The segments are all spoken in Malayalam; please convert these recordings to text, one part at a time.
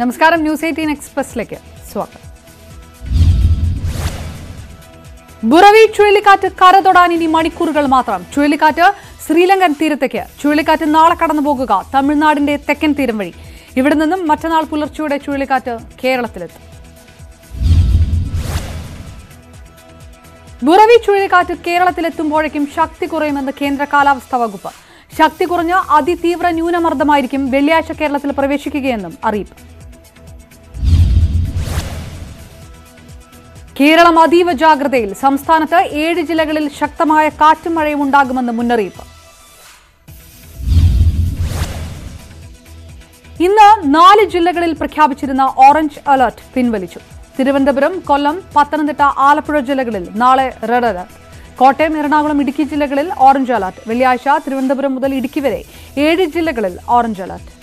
നമസ്കാരം ന്യൂസ് എയ്റ്റീൻ എക്സ്പ്രസിലേക്ക് സ്വാഗതം. ബുറവി ചുഴലിക്കാറ്റ് കര തൊടാൻ ഇനി മണിക്കൂറുകൾ മാത്രം. ചുഴലിക്കാറ്റ് ശ്രീലങ്കൻ തീരത്തേക്ക്. ചുഴലിക്കാറ്റ് നാളെ കടന്നു പോകുക തമിഴ്നാടിന്റെ തെക്കൻ തീരം വഴി. ഇവിടെ നിന്നും മറ്റന്നാൾ പുലർച്ചെയുടെ ചുഴലിക്കാറ്റ് കേരളത്തിലെത്തും. ബുറവി ചുഴലിക്കാറ്റ് കേരളത്തിലെത്തുമ്പോഴേക്കും ശക്തി കുറയുമെന്ന് കേന്ദ്ര കാലാവസ്ഥാ വകുപ്പ്. ശക്തി കുറഞ്ഞ അതിതീവ്ര ന്യൂനമർദ്ദമായിരിക്കും വെള്ളിയാഴ്ച കേരളത്തിൽ പ്രവേശിക്കുകയെന്നും അറിയിപ്പ്. കേരളം അതീവ ജാഗ്രതയിൽ. സംസ്ഥാനത്ത് ഏഴ് ജില്ലകളിൽ ശക്തമായ കാറ്റും മഴയും ഉണ്ടാകുമെന്ന് മുന്നറിയിപ്പ്. ഇന്ന് നാല് ജില്ലകളിൽ പ്രഖ്യാപിച്ചിരുന്ന ഓറഞ്ച് അലർട്ട് പിൻവലിച്ചു. തിരുവനന്തപുരം കൊല്ലം പത്തനംതിട്ട ആലപ്പുഴ ജില്ലകളിൽ നാളെ റെഡ് അലർട്ട്. കോട്ടയം എറണാകുളം ഇടുക്കി ജില്ലകളിൽ ഓറഞ്ച് അലർട്ട്. വെള്ളിയാഴ്ച തിരുവനന്തപുരം മുതൽ ഇടുക്കി വരെ ഏഴ് ജില്ലകളിൽ ഓറഞ്ച് അലർട്ട്.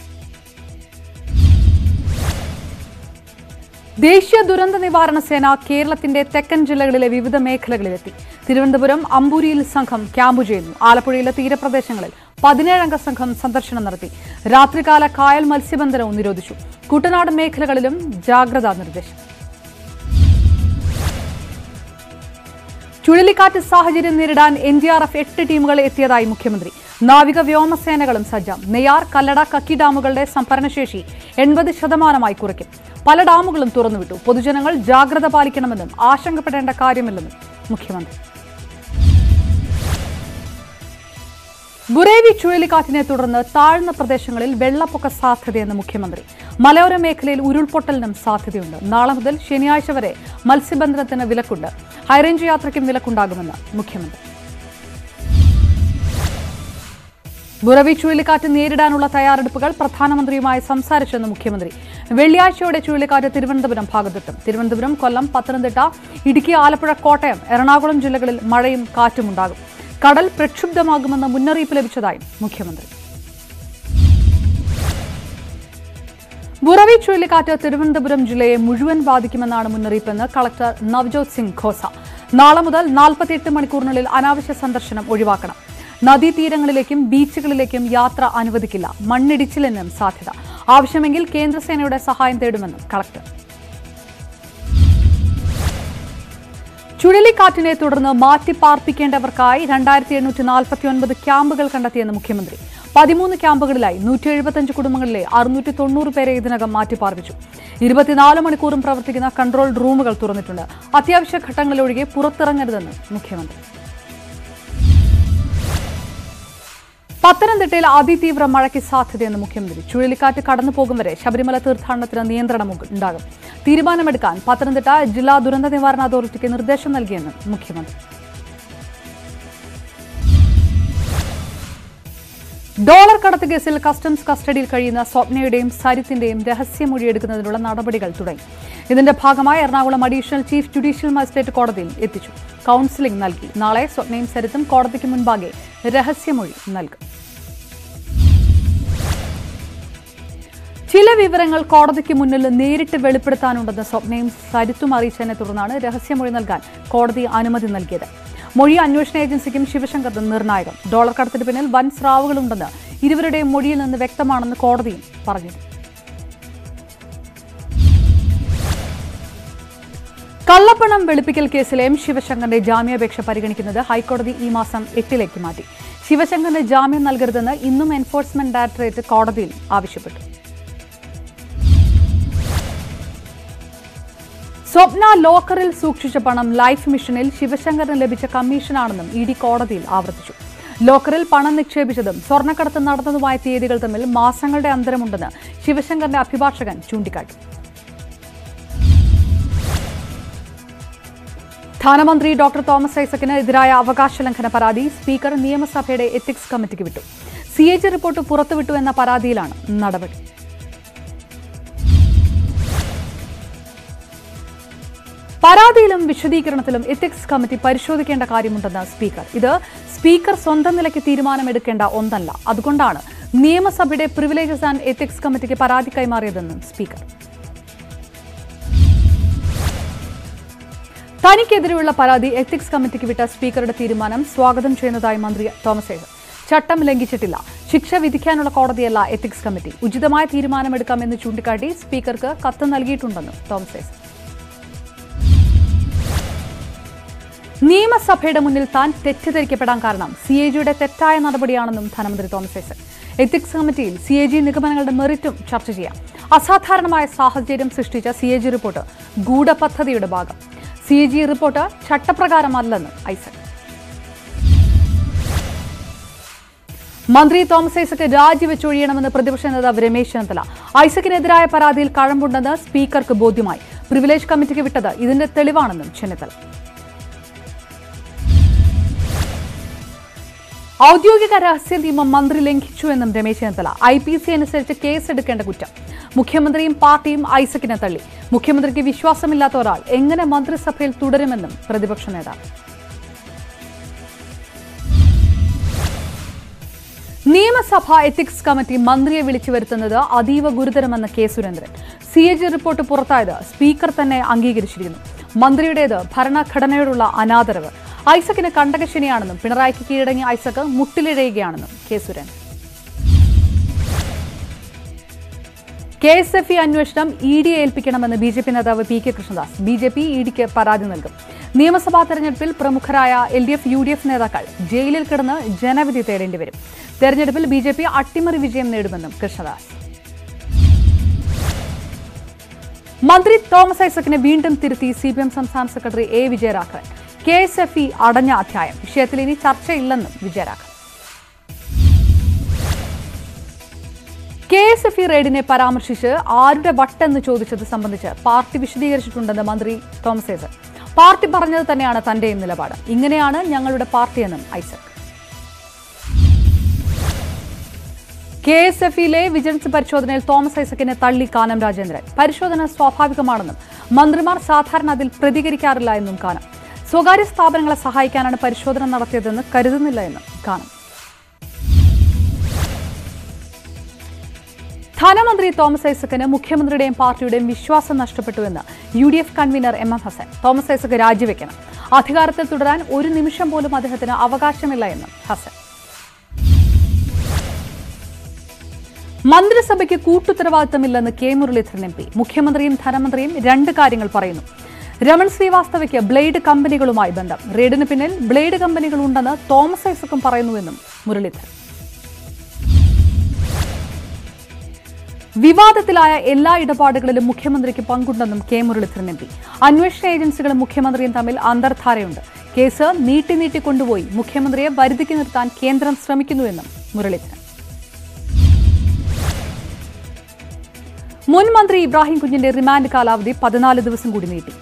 ദേശീയ ദുരന്ത നിവാരണ സേന കേരളത്തിന്റെ തെക്കൻ ജില്ലകളിലെ വിവിധ മേഖലകളിലെത്തി. തിരുവനന്തപുരം അമ്പൂരിയിൽ സംഘം ക്യാമ്പ് ചെയ്യുന്നു. ആലപ്പുഴയിലെ തീരപ്രദേശങ്ങളിൽ പതിനേഴംഗ സംഘം സന്ദർശനം നടത്തി. രാത്രികാല കായൽ മത്സ്യബന്ധനവും നിരോധിച്ചു. കുട്ടനാട് മേഖലകളിലും ജാഗ്രതാ നിർദ്ദേശം. ചുഴലിക്കാറ്റ് സാഹചര്യം നേരിടാൻ എൻ ഡി ആർ എഫ് എട്ട് ടീമുകൾ എത്തിയതായി മുഖ്യമന്ത്രി. നാവിക വ്യോമസേനകളും സജ്ജം. നെയ്യാർ കല്ലട കക്കി ഡാമുകളുടെ സംഭരണശേഷി എൺപത് ശതമാനമായി കുറയ്ക്കും. പല ഡാമുകളും തുറന്നുവിട്ടു. പൊതുജനങ്ങൾ ജാഗ്രത പാലിക്കണമെന്നും ആശങ്കപ്പെടേണ്ട കാര്യമില്ലെന്നും മുഖ്യമന്ത്രി. ബുറേവി ചുഴലിക്കാറ്റിനെ തുടർന്ന് താഴ്ന്ന പ്രദേശങ്ങളിൽ വെള്ളപ്പൊക്ക സാധ്യതയെന്ന് മുഖ്യമന്ത്രി. മലയോര മേഖലയിൽ ഉരുൾപൊട്ടലിനും സാധ്യതയുണ്ട്. നാളെ മുതൽ ശനിയാഴ്ച വരെ മത്സ്യബന്ധനത്തിന് വിലക്കുണ്ട്. ഹൈറേഞ്ച് യാത്രയ്ക്കും വിലക്കുണ്ടാകുമെന്ന് മുഖ്യമന്ത്രി. ബുറവി ചുഴലിക്കാറ്റ് നേരിടാനുള്ള തയ്യാറെടുപ്പുകൾ പ്രധാനമന്ത്രിയുമായി സംസാരിച്ചെന്ന് മുഖ്യമന്ത്രി. വെള്ളിയാഴ്ചയോടെ ചുഴലിക്കാറ്റ് തിരുവനന്തപുരം ഭാഗത്തെത്തും. തിരുവനന്തപുരം കൊല്ലം പത്തനംതിട്ട ഇടുക്കി ആലപ്പുഴ കോട്ടയം എറണാകുളം ജില്ലകളിൽ മഴയും കാറ്റുമുണ്ടാകും കടൽ പ്രക്ഷുബ്ധമാകുമെന്ന മുന്നറിയിപ്പ് ലഭിച്ചതായും മുഖ്യമന്ത്രി. ബുറവി ചുഴലിക്കാറ്റ് തിരുവനന്തപുരം ജില്ലയെ മുഴുവൻ ബാധിക്കുമെന്നാണ് മുന്നറിയിപ്പെന്ന് കളക്ടർ നവ്ജോത് സിംഗ് ഖോസ. നാളെ മുതൽ നാൽപ്പത്തിയെട്ട് മണിക്കൂറിനുള്ളിൽ അനാവശ്യ സന്ദർശനം ഒഴിവാക്കണം. നദീതീരങ്ങളിലേക്കും ബീച്ചുകളിലേക്കും യാത്ര അനുവദിക്കില്ല. മണ്ണിടിച്ചിലെന്നും സാധ്യത. ആവശ്യമെങ്കിൽ കേന്ദ്രസേനയുടെ സഹായം തേടുമെന്നും കളക്ടർ. ചുഴലിക്കാറ്റിനെ തുടർന്ന് മാറ്റിപ്പാർപ്പിക്കേണ്ടവർക്കായി രണ്ടായിരത്തി എണ്ണൂറ്റി നാൽപ്പത്തി ഒൻപത് ക്യാമ്പുകൾ കണ്ടെത്തിയെന്ന് മുഖ്യമന്ത്രി. പതിമൂന്ന് ക്യാമ്പുകളിലായി നൂറ്റി എഴുപത്തഞ്ച് കുടുംബങ്ങളിലെ അറുന്നൂറ്റി തൊണ്ണൂറ് പേരെ ഇതിനകം മാറ്റിപ്പാർപ്പിച്ചു ഇരുപത്തിനാല് മണിക്കൂറും പ്രവർത്തിക്കുന്ന കൺട്രോൾ റൂമുകൾ തുറന്നിട്ടുണ്ട്. അത്യാവശ്യ ഘട്ടങ്ങളിലൊഴികെ പുറത്തിറങ്ങരുതെന്ന് മുഖ്യമന്ത്രി. പത്തനംതിട്ടയിൽ അതിതീവ്ര മഴയ്ക്ക് സാധ്യതയെന്ന് മുഖ്യമന്ത്രി ചുഴലിക്കാറ്റ് കടന്നു പോകും വരെ ശബരിമല തീർത്ഥാടനത്തിന് നിയന്ത്രണം ഉണ്ടാകും. തീരുമാനമെടുക്കാൻ പത്തനംതിട്ട ജില്ലാ ദുരന്ത നിവാരണ അതോറിറ്റിക്ക് നിർദ്ദേശം നൽകിയെന്ന് മുഖ്യമന്ത്രി. ഡോളർ കടത്ത് കേസിൽ കസ്റ്റംസ് കസ്റ്റഡിയിൽ കഴിയുന്ന സ്വപ്നയുടെയും സരിത്തിന്റെയും രഹസ്യമൊഴിയെടുക്കുന്നതിനുള്ള നടപടികൾ തുടങ്ങി. ഇതിന്റെ ഭാഗമായി Ernakulam additional chief judicial magistrate കോടതിയിൽ എത്തിച്ചു. കൌൺസിലിംഗ് നൽകി. നാളെ സ്വപ്നയും സരിത്തും കോടതിക്ക് മുൻപാകെ രഹസ്യമൊഴി നൽകും. ചില വിവരങ്ങൾ കോടതിക്ക് മുന്നിൽ നേരിട്ട് വെളിപ്പെടുത്താനുണ്ടെന്ന് സ്വപ്നയും സരിത്തും അറിയിച്ചതിനെ തുടർന്നാണ് രഹസ്യമൊഴി നൽകാൻ കോടതി അനുമതി നൽകിയത്. മൊഴി അന്വേഷണ ഏജൻസിക്കും ശിവശങ്കറിനും നിർണായകം. ഡോളർ കടത്തിന് പിന്നിൽ വൻ സ്രാവുകളുണ്ടെന്ന് ഇരുവരുടെയും മൊഴിയിൽ നിന്ന് വ്യക്തമാണെന്ന് കോടതിയും പറഞ്ഞു. കള്ളപ്പണം വെളുപ്പിക്കൽ കേസിൽ എം ശിവശങ്കറിന്റെ ജാമ്യാപേക്ഷ പരിഗണിക്കുന്നത് ഹൈക്കോടതി ഈ മാസം എട്ടിലേക്ക് മാറ്റി. ശിവശങ്കറിന് ജാമ്യം നൽകരുതെന്ന് ഇന്നും എൻഫോഴ്സ്മെന്റ് ഡയറക്ടറേറ്റ് കോടതിയിൽ ആവശ്യപ്പെട്ടു. സ്വപ്ന ലോക്കറിൽ സൂക്ഷിച്ച പണം ലൈഫ് മിഷനിൽ ശിവശങ്കറിന് ലഭിച്ച കമ്മീഷനാണെന്നും ഇ ഡി കോടതിയിൽ ആവർത്തിച്ചു. ലോക്കറിൽ പണം നിക്ഷേപിച്ചതും സ്വർണക്കടത്ത് നടന്നതുമായ തീയതികൾ തമ്മിൽ മാസങ്ങളുടെ അന്തരമുണ്ടെന്ന് ശിവശങ്കറിന്റെ അഭിഭാഷകൻ ചൂണ്ടിക്കാട്ടി. ധനമന്ത്രി ഡോക്ടർ തോമസ് ഐസക്കിന് എതിരായ അവകാശ ലംഘന പരാതി സ്പീക്കർ നിയമസഭയുടെ എത്തിക്സ് കമ്മിറ്റിക്ക് വിട്ടു. സി എ ജി റിപ്പോർട്ട് പുറത്തുവിട്ടു എന്ന പരാതിയിലാണ് നടപടി. പരാതിയിലും വിശദീകരണത്തിലും എത്തിക്സ് കമ്മിറ്റി പരിശോധിക്കേണ്ട കാര്യമുണ്ടെന്ന് സ്പീക്കർ. ഇത് സ്പീക്കർ സ്വന്തം നിലയ്ക്ക് തീരുമാനമെടുക്കേണ്ട ഒന്നല്ല. അതുകൊണ്ടാണ് നിയമസഭയുടെ പ്രിവിലേജസ് ആൻഡ് എത്തിക്സ് കമ്മിറ്റിക്ക് പരാതി കൈമാറിയതെന്നും സ്പീക്കർ. തനിക്കെതിരെയുള്ള പരാതി എത്തിക്സ് കമ്മിറ്റിക്ക് വിട്ട സ്പീക്കറുടെ തീരുമാനം സ്വാഗതം ചെയ്യുന്നതായി മന്ത്രി തോമസ് ഏഴ് ചട്ടം ലംഘിച്ചിട്ടില്ല. ശിക്ഷ വിധിക്കാനുള്ള കോടതിയല്ല എത്തിക്സ് കമ്മിറ്റി ഉചിതമായ തീരുമാനമെടുക്കാമെന്ന് ചൂണ്ടിക്കാട്ടി സ്പീക്കർക്ക് കത്ത് നൽകിയിട്ടുണ്ടെന്നും തോമസ് ഐസക് നിയമസഭയുടെ മുന്നിൽ താൻ തെറ്റിദ്ധരിക്കപ്പെടാൻ കാരണം സി എ ജിയുടെ തെറ്റായ നടപടിയാണെന്നും ധനമന്ത്രി Thomas Isaac. Ethics committee C A G നിഗമനങ്ങളുടെ മെറിറ്റും ചർച്ച ചെയ്യാം. അസാധാരണമായ സാഹചര്യം സൃഷ്ടിച്ച സി എ ജി റിപ്പോർട്ട് ഗൂഢപദ്ധതിയുടെ ഭാഗം. സി എ ജി റിപ്പോർട്ട് ചട്ടപ്രകാരമല്ലെന്നും ഐസക്. മന്ത്രി തോമസ് ഐസക് രാജിവെച്ചൊഴിയണമെന്ന് പ്രതിപക്ഷ നേതാവ് രമേശ് ചെന്നിത്തല. ഐസക്കിനെതിരായ പരാതിയിൽ കഴമ്പുണ്ടെന്ന് സ്പീക്കർക്ക് ബോധ്യമായി. പ്രിവിലേജ് കമ്മിറ്റിക്ക് വിട്ടത് ഇതിന്റെ തെളിവാണെന്നും ചെന്നിത്തല. ഔദ്യോഗിക രഹസ്യ നിയമം മന്ത്രി ലംഘിച്ചു എന്നും Ramesh Chennithala. I P C അനുസരിച്ച് കേസെടുക്കേണ്ട കുറ്റം. മുഖ്യമന്ത്രിയും പാർട്ടിയും ഐസക്കിനെ തള്ളി. മുഖ്യമന്ത്രിക്ക് വിശ്വാസമില്ലാത്ത ഒരാൾ എങ്ങനെ മന്ത്രിസഭയിൽ തുടരുമെന്നും പ്രതിപക്ഷ നേതാവ്. നിയമസഭാ എത്തിക്സ് കമ്മിറ്റി മന്ത്രിയെ വിളിച്ചു വരുത്തുന്നത് അതീവ ഗുരുതരമെന്ന K Surendran. C A G report പുറത്തായത് സ്പീക്കർ തന്നെ അംഗീകരിച്ചിരിക്കുന്നു. മന്ത്രിയുടേത് ഭരണഘടനയോടുള്ള അനാദരവ്. ഐസക്കിന് കണ്ടകശനിയാണെന്നും പിണറായിക്ക് കീഴടങ്ങിയ Isaac മുട്ടിലിഴയുകയാണെന്നും K Suran K S F E അന്വേഷണം ഇ ഡിയെ ഏൽപ്പിക്കണമെന്ന് ബി ജെ പി നേതാവ് P K Krishnadas. B J P E ഡിക്ക് പരാതി നൽകും. നിയമസഭാ തെരഞ്ഞെടുപ്പിൽ പ്രമുഖരായ L D F U D F നേതാക്കൾ ജയിലിൽ കിടന്ന് ജനവിധി തേടേണ്ടി വരും. തെരഞ്ഞെടുപ്പിൽ ബി ജെ പി അട്ടിമറി വിജയം നേടുമെന്നും കൃഷ്ണദാസ്. മന്ത്രി തോമസ് ഐസക്കിനെ വീണ്ടും തിരുത്തി സി പി എം സംസ്ഥാന secretary A Vijayaraghavan. K S F E അടഞ്ഞ അധ്യായം. വിഷയത്തിൽ ഇനി ചർച്ചയില്ലെന്നും Vijayaraghavan. K S F E റെയ്ഡിനെ പരാമർശിച്ച് ആരുടെ വട്ടെന്ന് ചോദിച്ചത് സംബന്ധിച്ച് പാർട്ടി വിശദീകരിച്ചിട്ടുണ്ടെന്ന് മന്ത്രി തോമസ് ഐസക്. പാർട്ടി പറഞ്ഞത് തന്നെയാണ് തന്റെയും നിലപാട്. ഇങ്ങനെയാണ് ഞങ്ങളുടെ പാർട്ടിയെന്നും ഐസക്. കെ എസ് എഫ് ഇയിലെ വിജിലൻസ് പരിശോധനയിൽ തോമസ് ഐസക്കിനെ തള്ളി കാനം രാജേന്ദ്രൻ. പരിശോധന സ്വാഭാവികമാണെന്നും മന്ത്രിമാർ സാധാരണ അതിൽ പ്രതികരിക്കാറില്ല എന്നും കാനം. സ്വകാര്യ സ്ഥാപനങ്ങളെ സഹായിക്കാനാണ് പരിശോധന നടത്തിയതെന്ന് കരുതുന്നില്ല എന്ന് കാണും. ധനമന്ത്രി തോമസ് ഐസക്കിന് മുഖ്യമന്ത്രിയുടെയും പാർട്ടിയുടെയും വിശ്വാസം നഷ്ടപ്പെട്ടുവെന്ന് U D F convener M M Hassan. Thomas Isaac രാജിവെക്കണം. അധികാരത്തിൽ തുടരാൻ ഒരു നിമിഷം പോലും അദ്ദേഹത്തിന് അവകാശമില്ല എന്നും ഹസൻ. മന്ത്രിസഭയ്ക്ക് കൂട്ടുത്തരവാദിത്തമില്ലെന്ന് കെ മുരളീധരൻ എം പി. മുഖ്യമന്ത്രിയും ധനമന്ത്രിയും രണ്ട് കാര്യങ്ങൾ പറയുന്നു. രമൺ ശ്രീവാസ്തവയ്ക്ക് ബ്ലേഡ് കമ്പനികളുമായി ബന്ധം. റെയ്ഡിന് പിന്നിൽ ബ്ലേഡ് കമ്പനികൾ കമ്പനികളുണ്ടെന്ന് തോമസ് ഐസക്കും പറയുന്നുവെന്നും മുരളീധരൻ. വിവാദത്തിലായ എല്ലാ ഇടപാടുകളിലും മുഖ്യമന്ത്രിക്ക് പങ്കുണ്ടെന്നും കെ മുരളീധരൻ എം പി. അന്വേഷണ ഏജൻസികളും മുഖ്യമന്ത്രിയും തമ്മിൽ അന്തർധാരയുണ്ട്. കേസ് നീട്ടി നീട്ടി കൊണ്ടുപോയി മുഖ്യമന്ത്രിയെ വരുതിക്ക് നിർത്താൻ കേന്ദ്രം ശ്രമിക്കുന്നുവെന്നും മുരളീധരൻ. മുൻ മന്ത്രി ഇബ്രാഹിം കുഞ്ഞിന്റെ റിമാൻഡ് കാലാവധി പതിനാല് ദിവസം കൂടി നീട്ടി.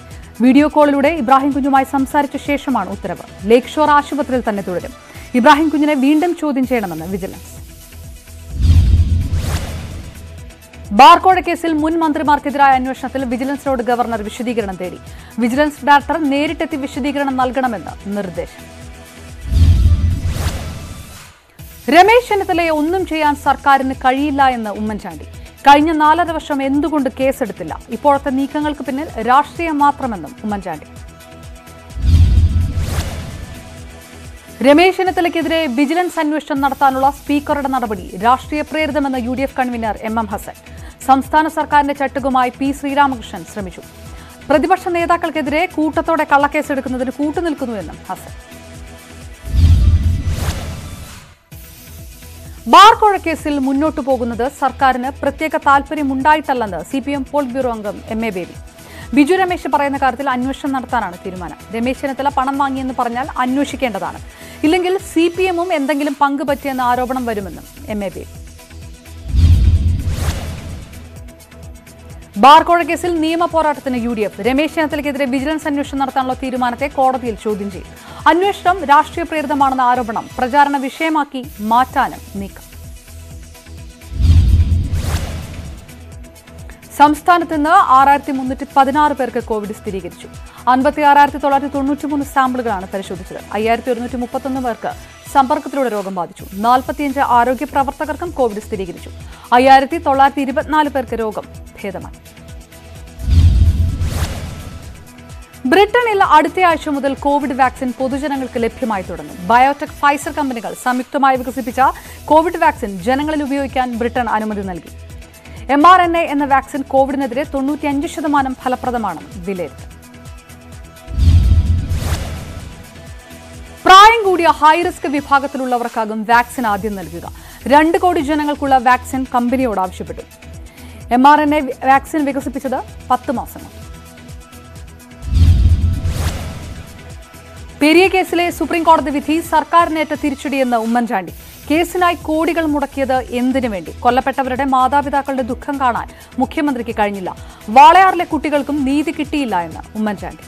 വീഡിയോ കോളിലൂടെ ഇബ്രാഹിം കുഞ്ഞുമായി സംസാരിച്ച ശേഷമാണ് ഉത്തരവ്. ലേക്ക് ഷോർ ആശുപത്രിയിൽ തന്നെ തുടരും. ഇബ്രാഹിം കുഞ്ഞിനെ വീണ്ടും ചോദ്യം ചെയ്യണമെന്ന് വിജിലൻസ്. ബാർക്കോഴ കേസിൽ മുൻ മന്ത്രിമാർക്കെതിരായ അന്വേഷണത്തിൽ വിജിലൻസിനോട് ഗവർണർ വിശദീകരണം തേടി. വിജിലൻസ് ഡയറക്ടർ നേരിട്ടെത്തി വിശദീകരണം നൽകണമെന്ന് നിർദ്ദേശം. രമേശ് ചെന്നിത്തലയെ ഒന്നും ചെയ്യാൻ സർക്കാരിന് കഴിയില്ല എന്ന് ഉമ്മൻചാണ്ടി. കഴിഞ്ഞ നാലര വർഷം എന്തുകൊണ്ട് കേസെടുത്തില്ല? ഇപ്പോഴത്തെ നീക്കങ്ങൾക്ക് പിന്നിൽ രാഷ്ട്രീയം മാത്രമെന്നും ഉമ്മൻചാണ്ടി. രമേശ് ചെന്നിത്തലയ്ക്കെതിരെ വിജിലൻസ് അന്വേഷണം നടത്താനുള്ള സ്പീക്കറുടെ നടപടി രാഷ്ട്രീയ പ്രേരിതമെന്ന് U D F convener M M Hassan. സംസ്ഥാന സർക്കാരിന്റെ ചട്ടുകുമായി പി ശ്രീരാമകൃഷ്ണൻ ശ്രമിച്ചു. പ്രതിപക്ഷ നേതാക്കൾക്കെതിരെ കൂട്ടത്തോടെ കള്ളക്കേസെടുക്കുന്നതിന് കൂട്ടുനിൽക്കുന്നുവെന്നും ഹസൻ. ബാർ കോഴ കേസിൽ മുന്നോട്ടു പോകുന്നത് സർക്കാരിന് പ്രത്യേക താൽപര്യമുണ്ടായിട്ടല്ലെന്ന് C P M polit bureau അംഗം എം എ ബേബി. ബിജു രമേശ് പറയുന്ന കാര്യത്തിൽ അന്വേഷണം നടത്താനാണ് തീരുമാനം. രമേശ് ചെന്നിത്തല പണം വാങ്ങിയെന്ന് പറഞ്ഞാൽ അന്വേഷിക്കേണ്ടതാണ്. ഇല്ലെങ്കിൽ സി പി എമ്മും എന്തെങ്കിലും പങ്ക് ആരോപണം വരുമെന്നും എം എ ബേബി. ബാർക്കോഴ കേസിൽ നിയമ പോരാട്ടത്തിന് യു ഡി എഫ് രമേശ് ചെന്നിത്തലയ്ക്കെതിരെ വിജിലൻസ് അന്വേഷണം നടത്താനുള്ള തീരുമാനത്തെ കോടതിയിൽ ചോദ്യം ചെയ്യും അന്വേഷണം രാഷ്ട്രീയ പ്രേരിതമാണെന്ന ആരോപണം പ്രചാരണ വിഷയമാക്കി മാറ്റാനും നീക്കം. സംസ്ഥാനത്ത് ഇന്ന് ആറായിരത്തി മുന്നൂറ്റി പതിനാറ് പേർക്ക് കോവിഡ് സ്ഥിരീകരിച്ചു. അൻപത്തി ആറായിരത്തി തൊള്ളായിരത്തി തൊണ്ണൂറ്റി മൂന്ന് സാമ്പിളുകളാണ് പരിശോധിച്ചത്. അയ്യായിരത്തി ഒരുന്നൂറ്റി മുപ്പത്തൊന്ന് പേർക്ക് സമ്പർക്കത്തിലൂടെ രോഗം ബാധിച്ചു. നാൽപ്പത്തിയഞ്ച് ആരോഗ്യ പ്രവർത്തകർക്കും കോവിഡ് സ്ഥിരീകരിച്ചു. അയ്യായിരത്തി തൊള്ളായിരത്തി ഇരുപത്തിനാല് പേർക്ക് രോഗം ഭേദമായി ബ്രിട്ടനിൽ അടുത്തയാഴ്ച മുതൽ കോവിഡ് വാക്സിൻ പൊതുജനങ്ങൾക്ക് ലഭ്യമായി തുടങ്ങും. ബയോടെക് ഫൈസർ കമ്പനികൾ സംയുക്തമായി വികസിപ്പിച്ച കോവിഡ് വാക്സിൻ ജനങ്ങളിൽ ഉപയോഗിക്കാൻ ബ്രിട്ടൻ അനുമതി നൽകി. എം ആർ എൻ എ എന്ന വാക്സിൻ കോവിഡിനെതിരെ തൊണ്ണൂറ്റിയഞ്ച് ശതമാനം ഫലപ്രദമാണെന്ന് വിലയിരുത്തൽ പ്രായം കൂടിയ ഹൈറിസ്ക് വിഭാഗത്തിലുള്ളവർക്കാകും വാക്സിൻ ആദ്യം നൽകുക. രണ്ട് കോടി ജനങ്ങൾക്കുള്ള വാക്സിൻ കമ്പനിയോട് ആവശ്യപ്പെട്ടു. M R N A vaccine വികസിപ്പിച്ചത് പത്ത് മാസം പെരിയ കേസിലെ സുപ്രീം കോടതി വിധി സർക്കാരിനേറ്റ തിരിച്ചടിയെന്ന് ഉമ്മൻചാണ്ടി. കേസിനായി കോടികൾ മുടക്കിയത് എന്തിനു വേണ്ടി? കൊല്ലപ്പെട്ടവരുടെ മാതാപിതാക്കളുടെ ദുഃഖം കാണാൻ മുഖ്യമന്ത്രിക്ക് കഴിഞ്ഞില്ല. വാളയാറിലെ കുട്ടികൾക്കും നീതി കിട്ടിയില്ല എന്ന് ഉമ്മൻചാണ്ടി.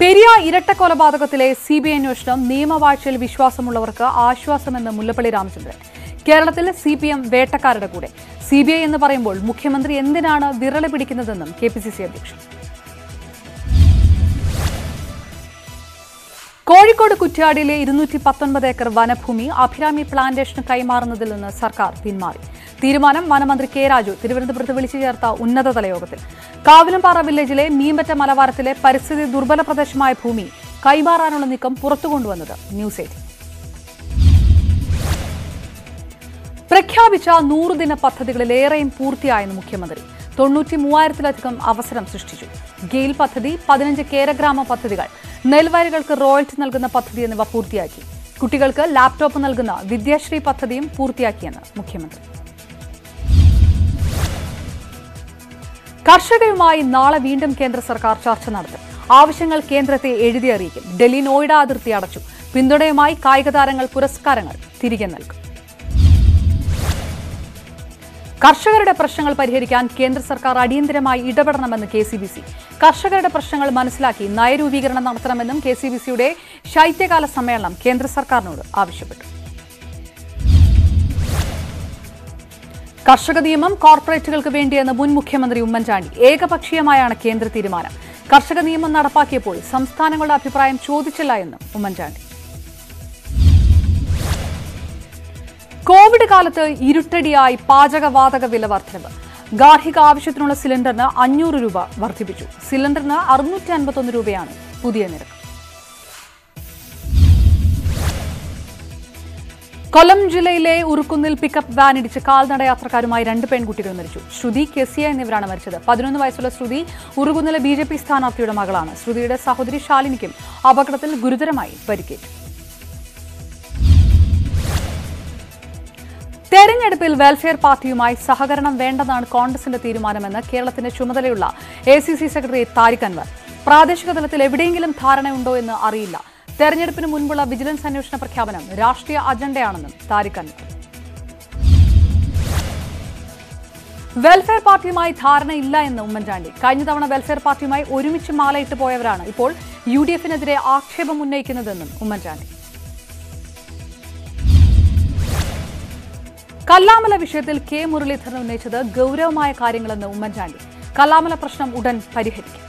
പെരിയ ഇരട്ട കൊലപാതകത്തിലെ സി ബി അന്വേഷണം നിയമവാഴ്ചയിൽ വിശ്വാസമുള്ളവർക്ക് ആശ്വാസമെന്ന് മുല്ലപ്പള്ളി രാമചന്ദ്രൻ. കേരളത്തിൽ സി പി എം വേട്ടക്കാരുടെ കൂടെ. സി ബി ഐ എന്ന് പറയുമ്പോൾ മുഖ്യമന്ത്രി എന്തിനാണ് വിരളി പിടിക്കുന്നതെന്നും കെ പി സി സി അധ്യക്ഷൻ. കോഴിക്കോട് കുറ്റ്യാടിയിലെ ഇരുന്നൂറ്റി പത്തൊൻപത് ഏക്കർ വനഭൂമി അഭിരാമി പ്ലാന്റേഷന് കൈമാറുന്നതിൽ നിന്ന് സർക്കാർ പിന്മാറി. തീരുമാനം വനമന്ത്രി കെ രാജു തിരുവനന്തപുരത്ത് വിളിച്ചു ചേർത്ത ഉന്നതതല യോഗത്തിൽ. കാവിലംപാറ വില്ലേജിലെ മീമ്പറ്റ മലവാരത്തിലെ പരിസ്ഥിതി ദുർബല പ്രദേശമായ ഭൂമി കൈമാറാനുള്ള നീക്കം പുറത്തുകൊണ്ടുവന്നത് ന്യൂസ് എയ്റ്റീൻ. പ്രഖ്യാപിച്ച നൂറുദിന പദ്ധതികളിലേറെയും പൂർത്തിയായെന്ന് മുഖ്യമന്ത്രി. തൊണ്ണൂറ്റി മൂവായിരത്തിലധികം അവസരം സൃഷ്ടിച്ചു. ഗെയിൽ പദ്ധതി പതിനഞ്ച് കേരഗ്രാമ പദ്ധതികൾ നെൽവയലുകൾക്ക് റോയൽറ്റി നൽകുന്ന പദ്ധതി എന്നിവ പൂർത്തിയാക്കി. കുട്ടികൾക്ക് ലാപ്ടോപ്പ് നൽകുന്ന വിദ്യാശ്രീ പദ്ധതിയും പൂർത്തിയാക്കിയെന്ന് മുഖ്യമന്ത്രി. കർഷകരുമായി നാളെ വീണ്ടും കേന്ദ്ര സർക്കാർ ചർച്ച നടത്തും. ആവശ്യങ്ങൾ കേന്ദ്രത്തെ എഴുതി അറിയിക്കും. ഡൽഹി നോയിഡ അതിർത്തി അടച്ചു. പിന്തുണയുമായി കായിക താരങ്ങൾ പുരസ്കാരങ്ങൾ തിരികെ നൽകും. കർഷകരുടെ പ്രശ്നങ്ങൾ പരിഹരിക്കാൻ കേന്ദ്ര സർക്കാർ അടിയന്തരമായി ഇടപെടണമെന്ന് കെ സി ബി സി. കർഷകരുടെ പ്രശ്നങ്ങൾ മനസ്സിലാക്കി നയരൂപീകരണം നടത്തണമെന്നും കെ സി ബി സിയുടെ ശൈത്യകാല സമ്മേളനം കേന്ദ്ര സർക്കാരിനോട് ആവശ്യപ്പെട്ടു. കർഷക നിയമം കോർപ്പറേറ്റുകൾക്ക് വേണ്ടിയെന്ന് മുൻ മുഖ്യമന്ത്രി ഉമ്മൻചാണ്ടി ഏകപക്ഷീയമായാണ് കേന്ദ്ര തീരുമാനം. കർഷക നിയമം നടപ്പാക്കിയപ്പോൾ സംസ്ഥാനങ്ങളുടെ അഭിപ്രായം ചോദിച്ചില്ല എന്നും ഉമ്മൻചാണ്ടി. കോവിഡ് കാലത്ത് ഇരുട്ടടിയായി പാചകവാതക വില വർധനവ്. ഗാർഹിക ആവശ്യത്തിനുള്ള സിലിണ്ടറിന് അഞ്ഞൂറ് രൂപ വർദ്ധിപ്പിച്ചു സിലിണ്ടറിന് അറുന്നൂറ്റി അൻപത്തൊന്ന് രൂപയാണ് പുതിയ നിരക്ക്. കൊല്ലം ജില്ലയിലെ ഉറുക്കുന്നിൽ പിക്കപ്പ് വാൻ ഇടിച്ച് കാൽനട യാത്രക്കാരുമായി രണ്ട് പെൺകുട്ടികൾ മരിച്ചു. ശ്രുതി കെസിയ എന്നിവരാണ് മരിച്ചത്. പതിനൊന്ന് വയസ്സുള്ള ശ്രുതി ഉറുകുന്നിലെ ബി സ്ഥാനാർത്ഥിയുടെ മകളാണ്. ശ്രുതിയുടെ സഹോദരി ശാലിനിക്കും അപകടത്തിൽ ഗുരുതരമായി പരിക്കേറ്റു. തെരഞ്ഞെടുപ്പിൽ വെൽഫെയർ പാർട്ടിയുമായി സഹകരണം വേണ്ടെന്നാണ് കോൺഗ്രസിന്റെ തീരുമാനമെന്ന് കേരളത്തിന്റെ ചുമതലയുള്ള എ സെക്രട്ടറി താരിഖ് അൻവർ. പ്രാദേശിക തലത്തിൽ എവിടെയെങ്കിലും ധാരണയുണ്ടോ എന്ന് അറിയില്ല. തെരഞ്ഞെടുപ്പിന് മുൻപുള്ള വിജിലൻസ് അന്വേഷണ പ്രഖ്യാപനം രാഷ്ട്രീയ അജണ്ടയാണെന്നും താരിഖ് അൻവർ. വെൽഫെയർ പാർട്ടിയുമായി ധാരണയില്ല എന്ന് ഉമ്മൻചാണ്ടി. കഴിഞ്ഞ തവണ വെൽഫെയർ പാർട്ടിയുമായി ഒരുമിച്ച് മാലയിട്ട് പോയവരാണ് ഇപ്പോൾ യു ഡി എഫിനെതിരെ ആക്ഷേപം ഉന്നയിക്കുന്നതെന്നും ഉമ്മൻചാണ്ടി. കല്ലാമല വിഷയത്തിൽ കെ മുരളീധരൻ ഉന്നയിച്ചത് ഗൗരവമായ കാര്യങ്ങളെന്ന് ഉമ്മൻചാണ്ടി. കല്ലാമല പ്രശ്നം ഉടൻ പരിഹരിക്കും.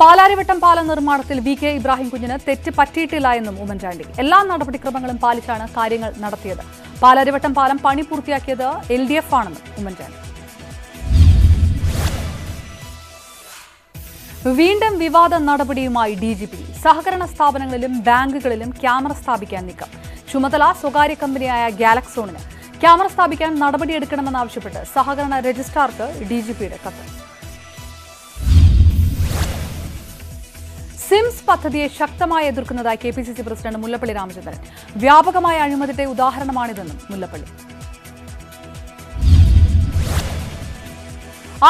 പാലാരിവട്ടം പാലം നിർമ്മാണത്തിൽ വി കെ ഇബ്രാഹിം കുഞ്ഞിന് തെറ്റ് പറ്റിയിട്ടില്ല എന്നും ഉമ്മൻചാണ്ടി. എല്ലാ നടപടിക്രമങ്ങളും പാലിച്ചാണ് കാര്യങ്ങൾ നടത്തിയത്. പാലാരിവട്ടം പാലം പണി പൂർത്തിയാക്കിയത് എൽ ഡി എഫ് ആണെന്നും ഉമ്മൻചാണ്ടി. വീണ്ടും വിവാദ നടപടിയുമായി ഡി ജി പി. സഹകരണ സ്ഥാപനങ്ങളിലും ബാങ്കുകളിലും ക്യാമറ സ്ഥാപിക്കാൻ നീക്കം. ചുമതല സ്വകാര്യ കമ്പനിയായ ഗാലക്സോണിന്. ക്യാമറ സ്ഥാപിക്കാൻ നടപടിയെടുക്കണമെന്നാവശ്യപ്പെട്ട് സഹകരണ രജിസ്ട്രാർക്ക് ഡി ജി പിയുടെ കത്ത്. സിംസ് പദ്ധതിയെ ശക്തമായി എതിർക്കുന്നതായി K P C C president Mullappally Ramachandran. വ്യാപകമായ അഴിമതിയുടെ ഉദാഹരണമാണിതെന്നും മുല്ലപ്പള്ളി.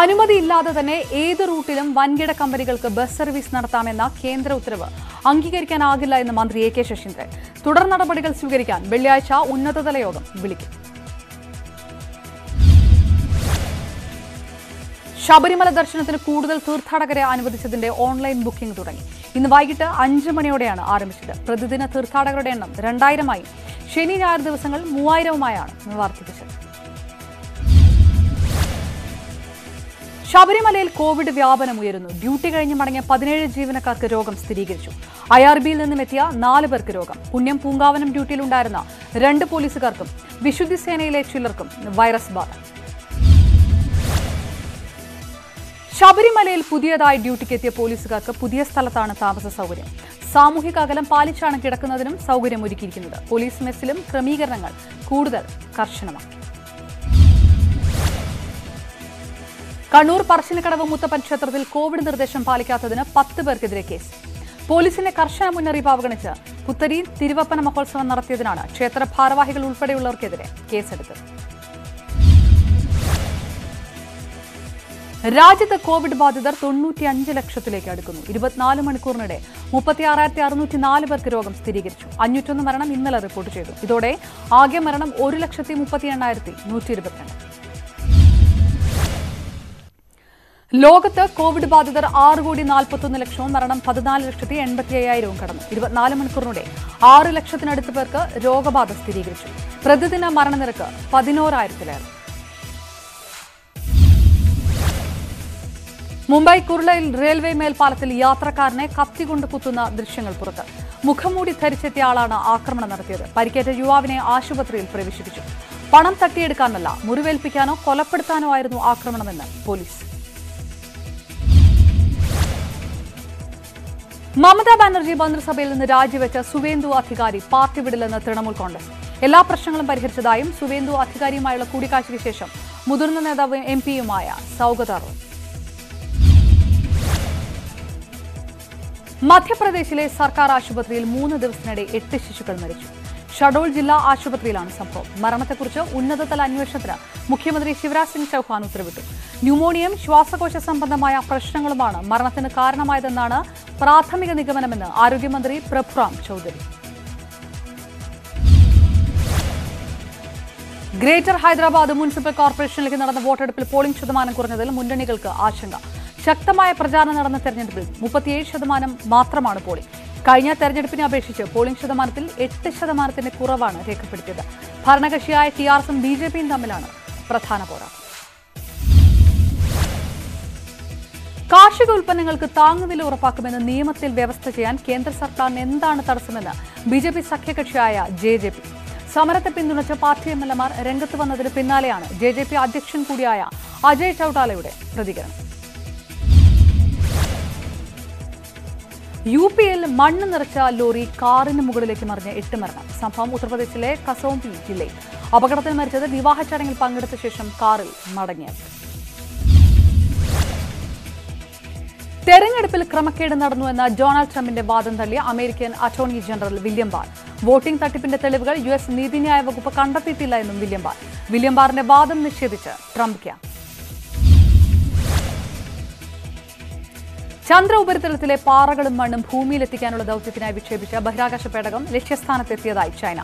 അനുമതിയില്ലാതെ തന്നെ ഏത് റൂട്ടിലും വൻകിട കമ്പനികൾക്ക് ബസ് സർവീസ് നടത്താമെന്ന കേന്ദ്ര ഉത്തരവ് അംഗീകരിക്കാനാകില്ല എന്ന് മന്ത്രി എ കെ ശശീന്ദ്രൻ. തുടർ നടപടികൾ സ്വീകരിക്കാൻ വെള്ളിയാഴ്ച ഉന്നതതല യോഗം വിളിക്കും. ശബരിമല ദർശനത്തിന് കൂടുതൽ തീർത്ഥാടകരെ അനുവദിച്ചതിന്റെ ഓൺലൈൻ ബുക്കിംഗ് തുടങ്ങി. ഇന്ന് വൈകിട്ട് അഞ്ച് മണിയോടെയാണ് ആരംഭിച്ചത്. പ്രതിദിന തീർത്ഥാടകരുടെ എണ്ണം രണ്ടായിരമായി. ശനി ഞായർ ദിവസങ്ങൾ മൂവായിരവുമായാണ് വർദ്ധിപ്പിച്ചത്. ശബരിമലയിൽ കോവിഡ് വ്യാപനം ഉയരുന്നു. ഡ്യൂട്ടി കഴിഞ്ഞ് മടങ്ങിയ പതിനേഴ് ജീവനക്കാർക്ക് രോഗം സ്ഥിരീകരിച്ചു. ഐ ആർ ബിയിൽ നിന്നും എത്തിയ നാല് പേർക്ക് രോഗം. പുണ്യം പൂങ്കാവനം ഡ്യൂട്ടിയിലുണ്ടായിരുന്ന രണ്ട് പോലീസുകാർക്കും വിശുദ്ധി സേനയിലെ ചിലർക്കും വൈറസ് ബാധ. ശബരിമലയിൽ പുതിയതായി ഡ്യൂട്ടിക്ക് എത്തിയ പോലീസുകാർക്ക് പുതിയ സ്ഥലത്താണ് താമസ സൗകര്യം. സാമൂഹിക അകലം പാലിച്ചാണ് കിടക്കുന്നതിനും സൗകര്യം ഒരുക്കിയിരിക്കുന്നത് പോലീസ് മെസ്സിലും ക്രമീകരണങ്ങൾ കൂടുതൽ കർശനമാക്കി കണ്ണൂർ പറശ്ശിനിക്കടവ് മുത്തപ്പൻ ക്ഷേത്രത്തിൽ കോവിഡ് നിർദ്ദേശം പാലിക്കാത്തതിന് പത്ത് പേർക്കെതിരെ കേസ്. പോലീസിന്റെ കർശന മുന്നറിയിപ്പ് അവഗണിച്ച് പുത്തരി തിരുവപ്പന മഹോത്സവം നടത്തിയതിനാണ് ക്ഷേത്ര ഭാരവാഹികൾ ഉൾപ്പെടെയുള്ളവർക്കെതിരെ കേസെടുത്തത്. രാജ്യത്ത് കോവിഡ് ബാധിതർ തൊണ്ണൂറ്റിയഞ്ച് ലക്ഷത്തിലേക്ക് അടുക്കുന്നു. ഇരുപത്തിനാല് മണിക്കൂറിനിടെ മുപ്പത്തിയാറായിരത്തി അറുന്നൂറ്റി നാല് പേർക്ക് രോഗം സ്ഥിരീകരിച്ചു. അഞ്ഞൂറ്റൊന്ന് മരണം ഇന്നലെ റിപ്പോർട്ട് ചെയ്തു. ഇതോടെ ആകെ മരണം ഒരു ലക്ഷത്തി മുപ്പത്തി എണ്ണായിരത്തി നൂറ്റി ഇരുപത്തിരണ്ട്. ലോകത്ത് കോവിഡ് ബാധിതർ ആറ് കോടി നാൽപ്പത്തൊന്ന് ലക്ഷവും മരണം പതിനാല് ലക്ഷത്തി എൺപത്തി അയ്യായിരവും കടന്നു. ഇരുപത്തിനാല് മണിക്കൂറിനൂടെ ആറ് ലക്ഷത്തിനടുത്ത് പേർക്ക് രോഗബാധ സ്ഥിരീകരിച്ചു. പ്രതിദിന മരണനിരക്ക് പതിനോരായിരത്തിലേറെ. മുംബൈ കുർളയിൽ റെയിൽവേ മേൽപ്പാലത്തിൽ യാത്രക്കാരനെ കത്തികൊണ്ട് കുത്തുന്ന ദൃശ്യങ്ങൾ പുറത്ത്. മുഖംമൂടി ധരിച്ചെത്തിയ ആളാണ് ആക്രമണം നടത്തിയത്. പരിക്കേറ്റ യുവാവിനെ ആശുപത്രിയിൽ പ്രവേശിപ്പിച്ചു. പണം തട്ടിയെടുക്കാനല്ല മുറിവേൽപ്പിക്കാനോ കൊലപ്പെടുത്താനോ ആയിരുന്നു ആക്രമണമെന്ന് പോലീസ്. മമതാ ബാനർജി മന്ത്രിസഭയിൽ നിന്ന് രാജിവെച്ച സുവേന്ദു അധികാരി പാർട്ടി വിടില്ലെന്ന് തൃണമൂൽ കോൺഗ്രസ്. എല്ലാ പ്രശ്നങ്ങളും പരിഹരിച്ചതായും സുവേന്ദു അധികാരിയുമായുള്ള കൂടിക്കാഴ്ചയ്ക്ക് ശേഷം മുതിർന്ന നേതാവ് എം പിയുമായ സൗഗത മധ്യപ്രദേശിലെ സർക്കാർ ആശുപത്രിയിൽ മൂന്ന് ദിവസത്തിനിടെ എട്ട് ശിശുക്കൾ മരിച്ചു. ഷഡോൾ ജില്ലാ ആശുപത്രിയിലാണ് സംഭവം. മരണത്തെക്കുറിച്ച് ഉന്നതതല അന്വേഷണത്തിന് മുഖ്യമന്ത്രി ശിവരാജ് സിംഗ് ചൌഹാൻ ഉത്തരവിട്ടു. ന്യൂമോണിയം ശ്വാസകോശ സംബന്ധമായ പ്രശ്നങ്ങളുമാണ് മരണത്തിന് കാരണമായതെന്നാണ് പ്രാഥമിക നിഗമനമെന്ന് ആരോഗ്യമന്ത്രി പ്രഭുറാം ചൌധരി. ഗ്രേറ്റർ ഹൈദരാബാദ് മുനിസിപ്പൽ കോർപ്പറേഷനിലേക്ക് നടന്ന വോട്ടെടുപ്പിൽ പോളിംഗ് ശതമാനം കുറഞ്ഞതിൽ മുന്നണികൾക്ക് ആശങ്ക. ശക്തമായ പ്രചാരണം നടന്ന തെരഞ്ഞെടുപ്പിൽ മുപ്പത്തിയേഴ് ശതമാനം മാത്രമാണ് പോളിംഗ്. കഴിഞ്ഞ തെരഞ്ഞെടുപ്പിനെ അപേക്ഷിച്ച് പോളിംഗ് ശതമാനത്തിൽ എട്ട് ശതമാനത്തിന്റെ കുറവാണ് രേഖപ്പെടുത്തിയത്. ഭരണകക്ഷിയായ ടി ആർ എസും ബി ജെ പിയും തമ്മിലാണ് പ്രധാന പോരാട്ടം. കാർഷിക ഉൽപ്പന്നങ്ങൾക്ക് താങ്ങുവില ഉറപ്പാക്കുമെന്ന് നിയമത്തിൽ വ്യവസ്ഥ ചെയ്യാൻ കേന്ദ്ര സർക്കാരിന് എന്താണ് തടസ്സമെന്ന് ബി ജെ പി സഖ്യകക്ഷിയായ ജെ ജെ പി. സമരത്തെ പിന്തുണച്ച പാർട്ടി എം എൽ എമാർ രംഗത്ത് വന്നതിന് പിന്നാലെയാണ് ജെ ജെ പി അധ്യക്ഷൻ കൂടിയായ അജയ് ചൌട്ടാലയുടെ പ്രതികരണം. യു പിയിൽ മണ്ണ് നിറച്ച ലോറി കാറിന് മുകളിലേക്ക് മറിഞ്ഞ് എട്ട് മരണം. സംഭവം ഉത്തർപ്രദേശിലെ കസോംപി ജില്ലയിൽ. അപകടത്തിൽ മരിച്ചത് വിവാഹ ചടങ്ങിൽ പങ്കെടുത്ത ശേഷം കാറിൽ മടങ്ങിയത്. തെരഞ്ഞെടുപ്പിൽ ക്രമക്കേട് നടന്നുവെന്ന ഡൊണാൾഡ് ട്രംപിന്റെ വാദം തള്ളിയ American attorney general William Barr. Voting തട്ടിപ്പിന്റെ തെളിവുകൾ യു എസ് നീതിന്യായ വകുപ്പ് കണ്ടെത്തിയിട്ടില്ല എന്നും വില്യം ബാർ. വില്യം ബാറിന്റെ വാദം നിഷേധിച്ച് ട്രംപ് ക്യാമ്പ്. ചന്ദ്ര ഉപരിതലത്തിലെ പാറകളും മണ്ണും ഭൂമിയിലെത്തിക്കാനുള്ള ദൌത്യത്തിനായി വിക്ഷേപിച്ച ബഹിരാകാശ പേടകം ലക്ഷ്യസ്ഥാനത്തെത്തിയതായി ചൈന.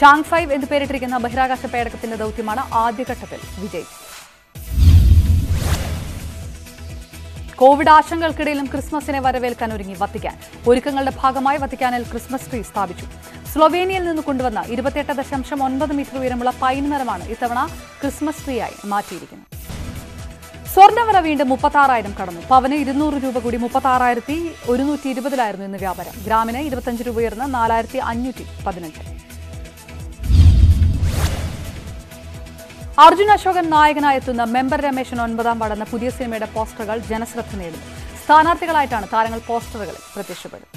ചാങ് ഫൈവ് എന്ന് പേരിട്ടിരിക്കുന്ന ബഹിരാകാശ പേടകത്തിന്റെ ദൌത്യമാണ് ആദ്യഘട്ടത്തിൽ വിജയിച്ചത് കോവിഡ് ആശങ്കകൾക്കിടയിലും ക്രിസ്മസിനെ വരവേൽക്കാൻ ഒരുങ്ങി വത്തിക്കാൻ. ഒരുക്കങ്ങളുടെ ഭാഗമായി വത്തിക്കാനിൽ ക്രിസ്മസ് ട്രീ സ്ഥാപിച്ചു. സ്ലൊവേനിയയിൽ നിന്ന് കൊണ്ടുവന്ന ഇരുപത്തിയെട്ട് ദശാംശം ഒൻപത് മീറ്റർ ഉയരമുള്ള പൈൻ മരമാണ് ഇത്തവണ ക്രിസ്മസ് ട്രീയായി മാറ്റിയിരിക്കുന്നത്. സ്വർണവില വീണ്ടും മുപ്പത്താറായിരം കടന്നു. പവന് ഇരുന്നൂറ് രൂപ കൂടി മുപ്പത്താറായിരത്തി ഒരുന്നൂറ്റി ഇരുപതിലായിരുന്നു ഇന്ന് വ്യാപാരം. ഗ്രാമിന് ഇരുപത്തഞ്ച് രൂപ ഉയർന്ന് നാലായിരത്തി അഞ്ഞൂറ്റി പതിനഞ്ച് അർജുൻ അശോകൻ നായകനായെത്തുന്ന മെമ്പർ രമേശൻ ഒൻപതാം വാടെന്ന പുതിയ സിനിമയുടെ പോസ്റ്ററുകൾ ജനശ്രദ്ധ നേടുന്നു. സ്ഥാനാർത്ഥികളായിട്ടാണ് താരങ്ങൾ പോസ്റ്ററുകളിൽ പ്രത്യക്ഷപ്പെടുന്നത്.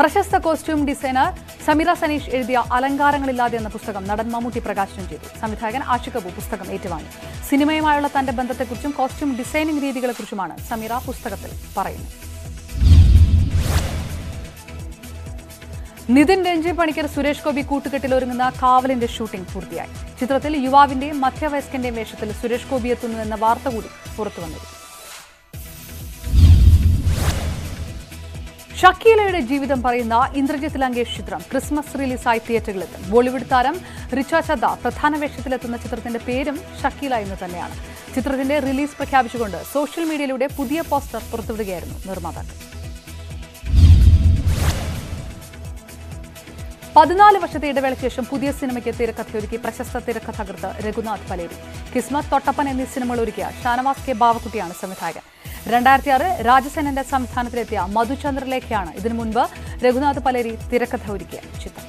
പ്രശസ്ത കോസ്റ്റ്യൂം ഡിസൈനർ സമീറ സനീഷ് എഴുതിയ അലങ്കാരങ്ങളില്ലാതെ എന്ന പുസ്തകം നടൻ മമ്മൂട്ടി പ്രകാശനം ചെയ്തു. സംവിധായകൻ ആഷിഖ് പുസ്തകം ഏറ്റുവാങ്ങി. സിനിമയുമായുള്ള തന്റെ ബന്ധത്തെക്കുറിച്ചും കോസ്റ്റ്യൂം ഡിസൈനിംഗ് രീതികളെക്കുറിച്ചുമാണ് സമീറ പുസ്തകത്തിൽ പറയുന്നത്. നിതിൻ രഞ്ജി പണിക്കർ സുരേഷ് ഗോപി കൂട്ടുകെട്ടിൽ ഒരുങ്ങുന്ന കാവലിന്റെ ഷൂട്ടിംഗ് പൂർത്തിയായി. ചിത്രത്തിൽ യുവാവിന്റെയും മധ്യവയസ്കന്റെയും വേഷത്തിൽ സുരേഷ് ഗോപി എത്തുന്നു എന്ന വാർത്ത കൂടി പുറത്തു ഷക്കീലയുടെ ജീവിതം പറയുന്ന ഇന്ദ്രജിത് ലങ്കേഷ് ചിത്രം ക്രിസ്മസ് റിലീസായി തിയേറ്ററിലെത്തും. ബോളിവുഡ് താരം റിച്ച ചദ്ദ പ്രധാന വേഷത്തിലെത്തുന്ന ചിത്രത്തിന്റെ പേരും ഷക്കീല എന്ന് തന്നെയാണ്. ചിത്രത്തിന്റെ റിലീസ് പ്രഖ്യാപിച്ചുകൊണ്ട് സോഷ്യൽ മീഡിയയിലൂടെ പുതിയ പോസ്റ്റർ പുറത്തുവിടുകയായിരുന്നു നിർമ്മാതാക്കൾ. പതിനാല് വർഷത്തെ ഇടവേളയ്ക്ക് ശേഷം പുതിയ സിനിമയ്ക്ക് തിരക്കഥയൊരുക്കി പ്രശസ്ത തിരക്കഥാകൃത്ത് രഘുനാഥ് പലേരി. കിസ്മത്ത് തൊട്ടപ്പൻ എന്നീ സിനിമകൾ ഒരുക്കിയ ഷാനവാസ് കെ ബാവക്കുട്ടിയാണ് സംവിധായകൻ. രണ്ടായിരത്തി ആറ് രാജസേനന്റെ സംസ്ഥാനത്തിലെത്തിയ മധുചന്ദ്രലേഖയാണ് ഇതിനു മുൻപ് രഘുനാഥ് പലേരി തിരക്കഥ ഒരുക്കിയ ചിത്രം.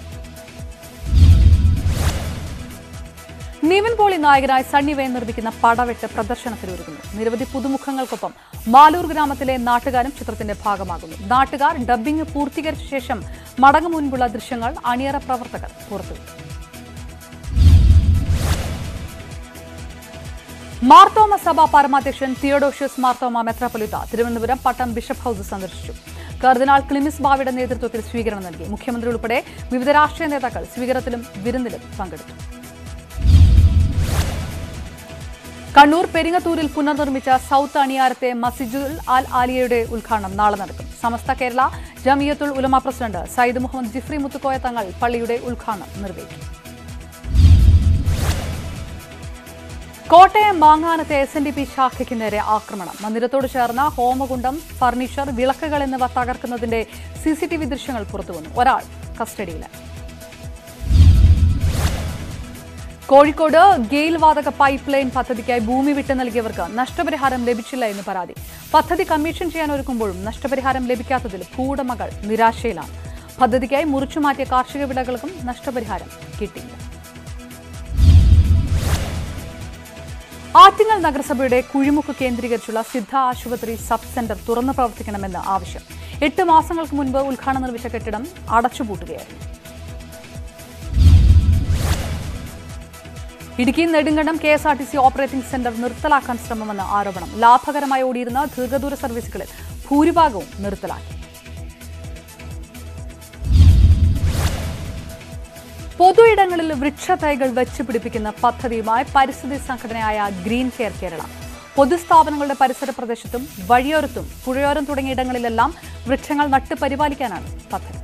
നിവിൻ പോളി നായകനായി സണ്ണി വേൻ നിർമ്മിക്കുന്ന പടവെട്ട് പ്രദർശനത്തിനൊരുങ്ങുന്നു നിരവധി പുതുമുഖങ്ങൾക്കൊപ്പം മാലൂർ ഗ്രാമത്തിലെ നാട്ടുകാരും ചിത്രത്തിന്റെ ഭാഗമാകുന്നു. നാട്ടുകാർ ഡബ്ബിംഗ് പൂർത്തീകരിച്ച ശേഷം മടങ്ങു മുൻപുള്ള ദൃശ്യങ്ങൾ അണിയറ പ്രവർത്തകർ പുറത്തുവിട്ടു. മാർത്തോമ സഭാ പരമാധ്യക്ഷൻ തിയോഡോഷ്യസ് മാർത്തോമ മെത്രാപൊലിത്ത തിരുവനന്തപുരം പട്ടം ബിഷപ്പ് ഹൌസ് സന്ദർശിച്ചു. കർദിനാൾ ക്ലിമിസ് ബാവയുടെ നേതൃത്വത്തിൽ സ്വീകരണം നൽകി. മുഖ്യമന്ത്രി ഉൾപ്പെടെ വിവിധ രാഷ്ട്രീയ നേതാക്കൾ സ്വീകരണത്തിലും വിരുന്നിലും പങ്കെടുത്തു. കണ്ണൂർ പെരിങ്ങത്തൂരിൽ പുനർനിർമ്മിച്ച സൌത്ത് അണിയാരത്തെ മസിജുൽ അൽ ആലിയയുടെ ഉദ്ഘാടനം നാളെ നടക്കും. സമസ്ത കേരള ജമിയത്തുൽ ഉലമ പ്രസിഡന്റ് സയ്യിദ് മുഹമ്മദ് ജിഫ്രി മുത്തുക്കോയ തങ്ങൾ പള്ളിയുടെ ഉദ്ഘാടനം നിർവഹിക്കും. കോട്ടയം മാങ്ങാനത്തെ എസ് എൻ ഡി പി ശാഖയ്ക്ക് നേരെ ആക്രമണം. മന്ദിരത്തോട് ചേർന്ന ഹോമകുണ്ടം ഫർണിച്ചർ വിളക്കുകൾ എന്നിവ തകർക്കുന്നതിന്റെ സി സി ടി വി ദൃശ്യങ്ങൾ പുറത്തുവന്നു. ഒരാൾ കസ്റ്റഡിയിൽ കോഴിക്കോട് ഗെയിൽ വാതക പൈപ്പ് ലൈൻ പദ്ധതിക്കായി ഭൂമി വിട്ടു നൽകിയവർക്ക് നഷ്ടപരിഹാരം ലഭിച്ചില്ല എന്ന് പരാതി. പദ്ധതി കമ്മീഷൻ ചെയ്യാൻ ഒരുക്കുമ്പോഴും നഷ്ടപരിഹാരം ലഭിക്കാത്തതിൽ ഭൂവുടമകൾ നിരാശയിലാണ്. പദ്ധതിക്കായി മുറിച്ചുമാറ്റിയ കാർഷിക വിളകൾക്കും നഷ്ടപരിഹാരം കിട്ടിയില്ല. ആറ്റിങ്ങൽ നഗരസഭയുടെ കുഴിമുക്ക് കേന്ദ്രീകരിച്ചുള്ള സിദ്ധ ആശുപത്രി സബ് സെന്റർ തുറന്നു പ്രവർത്തിക്കണമെന്ന് ആവശ്യം. എട്ട് മാസങ്ങൾക്ക് മുൻപ് ഉദ്ഘാടനം നിർമ്മിച്ച കെട്ടിടം അടച്ചുപൂട്ടുകയായിരുന്നു. Idukki Nedumkandam K S R T C operating centre നിർത്തലാക്കാൻ ശ്രമമെന്ന് ആരോപണം ലാഭകരമായി ഓടിയിരുന്ന ദീർഘദൂര സർവീസുകളിൽ ഭൂരിഭാഗവും നിർത്തലാക്കി. പൊതു ഇടങ്ങളിൽ വൃക്ഷത്തൈകൾ വെച്ച് പിടിപ്പിക്കുന്ന പദ്ധതിയുമായി പരിസ്ഥിതി സംഘടനയായ ഗ്രീൻ കെയർ കേരള. പൊതുസ്ഥാപനങ്ങളുടെ പരിസര പ്രദേശത്തും വഴിയോരത്തും പുഴയോരം തുടങ്ങിയ ഇടങ്ങളിലെല്ലാം വൃക്ഷങ്ങൾ നട്ട് പരിപാലിക്കാനാണ് പദ്ധതി.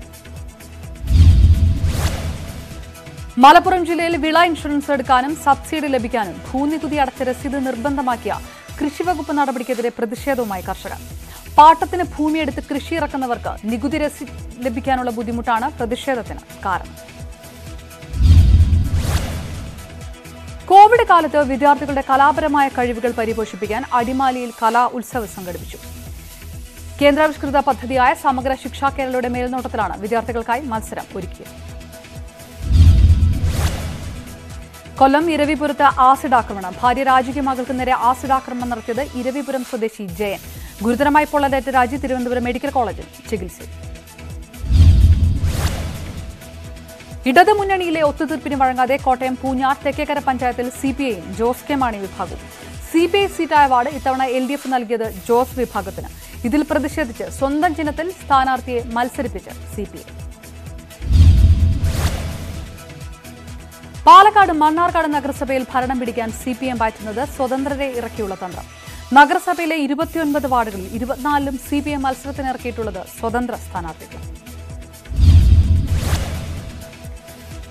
മലപ്പുറം ജില്ലയിൽ വിള ഇൻഷുറൻസ് എടുക്കാനും സബ്സിഡി ലഭിക്കാനും ഭൂനികുതി അടച്ച രസീത് നിർബന്ധമാക്കിയ കൃഷിവകുപ്പ് നടപടിക്കെതിരെ പ്രതിഷേധവുമായി കർഷകർ. പാട്ടത്തിന് ഭൂമിയെടുത്ത് കൃഷി ഇറക്കുന്നവർക്ക് നികുതി രസീത് ലഭിക്കാനുള്ള ബുദ്ധിമുട്ടാണ് പ്രതിഷേധത്തിന് കാരണം. കോവിഡ് കാലത്ത് വിദ്യാർത്ഥികളുടെ കലാപരമായ കഴിവുകൾ പരിപോഷിപ്പിക്കാൻ അടിമാലിയിൽ കലാ ഉത്സവ് സംഘടിപ്പിച്ചു. കേന്ദ്രാവിഷ്കൃത പദ്ധതിയായ സമഗ്ര ശിക്ഷാ കേരളയുടെ മേൽനോട്ടത്തിലാണ് വിദ്യാർത്ഥികൾക്കായി മത്സരം ഒരുക്കിയത്. കൊല്ലം ഇരവിപുരത്ത് ആസിഡ് ആക്രമണം ഭാര്യ രാജകീയ മകൾക്ക് നേരെ ആസിഡ് ആക്രമണം നടത്തിയത് ഇരവിപുരം സ്വദേശി ജയൻ. ഗുരുതരമായി പൊള്ളലേറ്റ രാജി തിരുവനന്തപുരം മെഡിക്കൽ കോളേജിൽ ചികിത്സയിൽ. ഇടതു മുന്നണിയിലെ ഒത്തുതീർപ്പിന് വഴങ്ങാതെ കോട്ടയം പൂഞ്ഞാർ തെക്കേക്കര പഞ്ചായത്തിൽ സി പി ഐയും ജോസ് കെ മാണി വിഭാഗവും. സി പി ഐ സീറ്റായ വാർഡ് ഇത്തവണ എൽ ഡി എഫ് നൽകിയത് ജോസ് വിഭാഗത്തിന്. ഇതിൽ പ്രതിഷേധിച്ച് സ്വന്തം ചിഹ്നത്തിൽ സ്ഥാനാർത്ഥിയെ മത്സരിപ്പിച്ച് C P I. Palakkad Mannarkkad നഗരസഭയിൽ ഭരണം പിടിക്കാൻ സി പി എം പാറ്റുന്നത് സ്വതന്ത്രരെ ഇറക്കിയുള്ള തന്ത്രം. നഗരസഭയിലെ ഇരുപത്തിയൊൻപത് വാർഡുകളിൽ ഇരുപത്തിനാലിലും സി പി എം മത്സരത്തിനിറക്കിയിട്ടുള്ളത് സ്വതന്ത്ര സ്ഥാനാർത്ഥികൾ.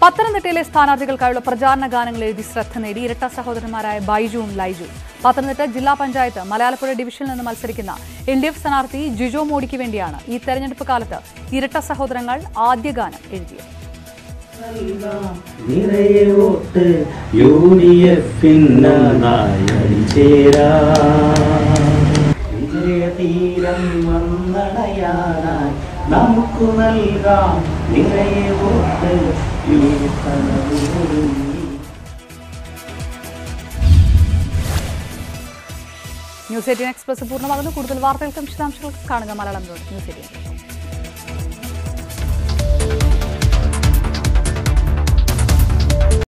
പത്തനംതിട്ടയിലെ സ്ഥാനാർത്ഥികൾക്കായുള്ള പ്രചാരണ ഗാനങ്ങൾ എഴുതി ശ്രദ്ധ നേടി ഇരട്ട സഹോദരന്മാരായ ബൈജുവും ലൈജു പത്തനംതിട്ട ജില്ലാ പഞ്ചായത്ത് മലയാളപ്പുഴ ഡിവിഷനിൽ നിന്ന് മത്സരിക്കുന്ന എൽ ഡി എഫ് സ്ഥാനാർത്ഥി ജിജോ മോഡിക്ക് വേണ്ടിയാണ് ഈ തെരഞ്ഞെടുപ്പ് കാലത്ത് ഇരട്ട സഹോദരങ്ങൾ ആദ്യ ഗാനം എഴുതിയത്. നിറയെ വോട്ട് യു ഡി വിജയതീരം വന്നടയാനായി നമുക്ക് നൽകാം നിറയെ വോട്ട് ന്യൂസ് എയ്റ്റീൻ എക്സ്പ്രസ് പൂർണമാകുന്നു. കൂടുതൽ വാർത്തകൾക്കും വിശദാംശങ്ങൾക്കും കാണുക മലയാളം ന്യൂസ് എയ്റ്റീൻ.